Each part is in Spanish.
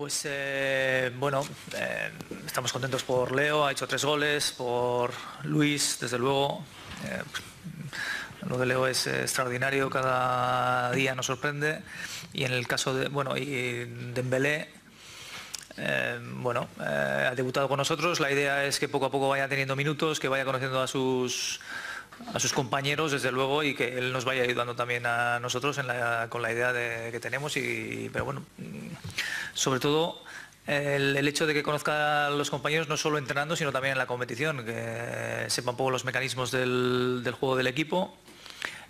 Pues eh, bueno, eh, estamos contentos por Leo, ha hecho tres goles, por Luis, desde luego. Eh, lo de Leo es extraordinario, cada día nos sorprende. Y en el caso de, bueno, y Dembélé, bueno, ha debutado con nosotros. La idea es que poco a poco vaya teniendo minutos, que vaya conociendo a sus a sus compañeros, desde luego, y que él nos vaya ayudando también a nosotros con la idea de, que tenemos. Y, pero bueno, sobre todo el, hecho de que conozca a los compañeros no solo entrenando, sino también en la competición, que sepa un poco los mecanismos del, juego del equipo.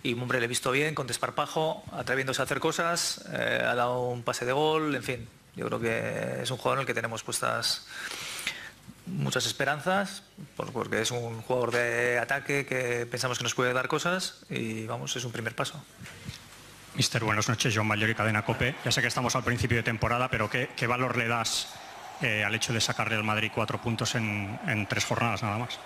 Y hombre, le he visto bien, con desparpajo, atreviéndose a hacer cosas, eh, ha dado un pase de gol, en fin, yo creo que es un jugador en el que tenemos puestas muchas esperanzas, porque es un jugador de ataque que pensamos que nos puede dar cosas y vamos, es un primer paso. Mister, buenas noches, John Mayor y Cadena Cope. Ya sé que estamos al principio de temporada, pero ¿qué, valor le das eh, al hecho de sacarle al Madrid cuatro puntos en, tres jornadas nada más?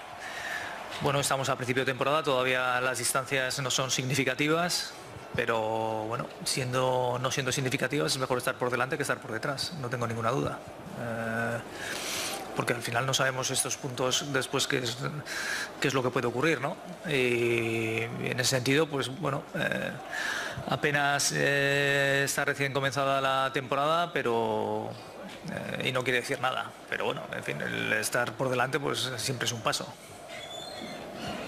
Bueno, estamos al principio de temporada, todavía las distancias no son significativas, pero bueno, siendo, no siendo significativas es mejor estar por delante que estar por detrás, no tengo ninguna duda. Eh, porque al final no sabemos estos puntos después qué es, qué es lo que puede ocurrir, ¿no? Y en ese sentido, pues bueno, eh, apenas eh, está recién comenzada la temporada, pero eh, y no quiere decir nada. Pero bueno, en fin, el estar por delante, pues siempre es un paso.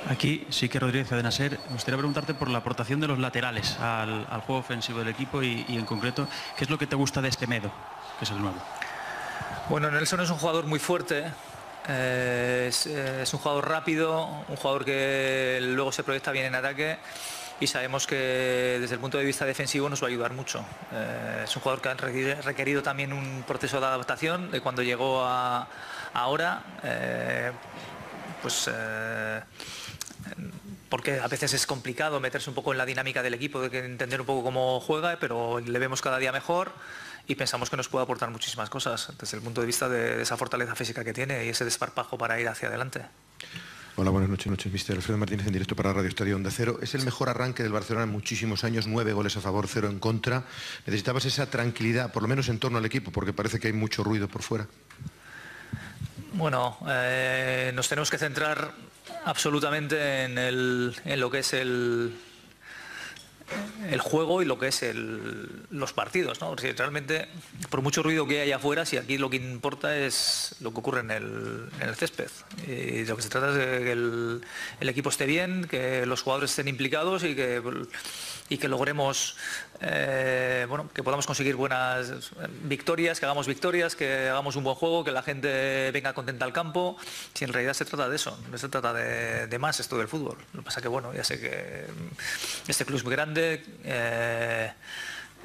Aquí sí que Rodríguez de Naser, me gustaría preguntarte por la aportación de los laterales al, juego ofensivo del equipo y, y, en concreto, ¿qué es lo que te gusta de este Medo, que es el nuevo? Bueno, Nelson es un jugador muy fuerte, eh, eh, es, un jugador rápido, un jugador que luego se proyecta bien en ataque y sabemos que desde el punto de vista defensivo nos va a ayudar mucho. Eh, es un jugador que ha requerido también un proceso de adaptación de cuando llegó a, ahora. pues porque a veces es complicado meterse un poco en la dinámica del equipo, de entender un poco cómo juega, pero le vemos cada día mejor y pensamos que nos puede aportar muchísimas cosas desde el punto de vista de, esa fortaleza física que tiene y ese desparpajo para ir hacia adelante. Hola, buenas noches, noches, mister Alfredo Martínez en directo para Radio Estadio Onda Cero. Es el mejor arranque del Barcelona en muchísimos años, nueve goles a favor, cero en contra. Necesitabas esa tranquilidad, por lo menos en torno al equipo, porque parece que hay mucho ruido por fuera. Bueno, eh, nos tenemos que centrar absolutamente en lo que es el, el juego y lo que es los partidos. ¿no? realmente, por mucho ruido que haya afuera, si aquí lo que importa es lo que ocurre en el, césped. Y lo que se trata es de que el, equipo esté bien, que los jugadores estén implicados y que, y que logremos, eh, bueno, que podamos conseguir buenas victorias, que hagamos victorias, que hagamos un buen juego, que la gente venga contenta al campo. Si en realidad se trata de eso, no se trata de, más esto del fútbol. Lo que pasa que, bueno, ya sé que este club es muy grande eh,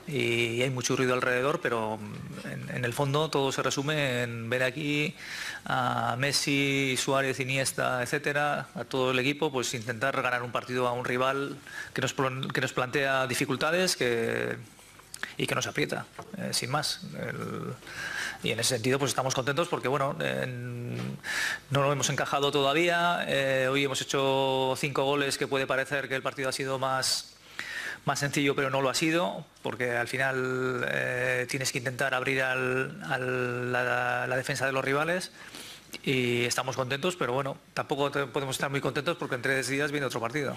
y hay mucho ruido alrededor, pero en, el fondo todo se resume en ver aquí a Messi, Suárez, Iniesta, etcétera, a todo el equipo, pues intentar ganar un partido a un rival que nos, que nos plantea dificultades y que nos aprieta, eh, sin más. y en ese sentido pues estamos contentos porque bueno, no lo hemos encajado todavía, eh, hoy hemos hecho cinco goles que puede parecer que el partido ha sido más más sencillo, pero no lo ha sido, porque al final eh, tienes que intentar abrir al, la, defensa de los rivales y estamos contentos, pero bueno, tampoco podemos estar muy contentos porque en tres días viene otro partido.